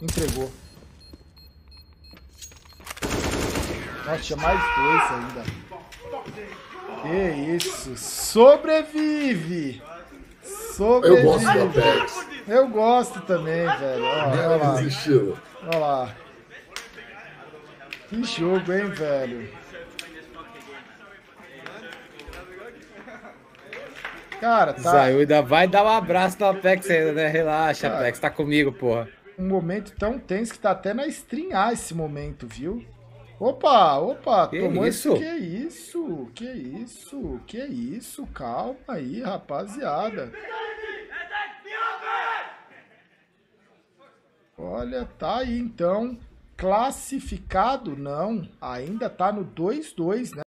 Entregou. Nossa, tinha mais dois ainda. Que isso. Sobrevive. Sobrevive. Eu gosto da Apex. Eu gosto também, velho. Olha lá. Olha lá. Que jogo, hein, velho. Cara, tá Zaiu ainda vai dar um abraço no Apex ainda, né? Relaxa, Cara. Apex, tá comigo, porra. um momento tão tenso que tá até na stream esse momento, viu? Opa, opa, Que tomou isso? esse. Que isso? Que isso? Que isso? Calma aí, rapaziada. Olha, tá aí então. Classificado? Não. Ainda tá no 2-2, né?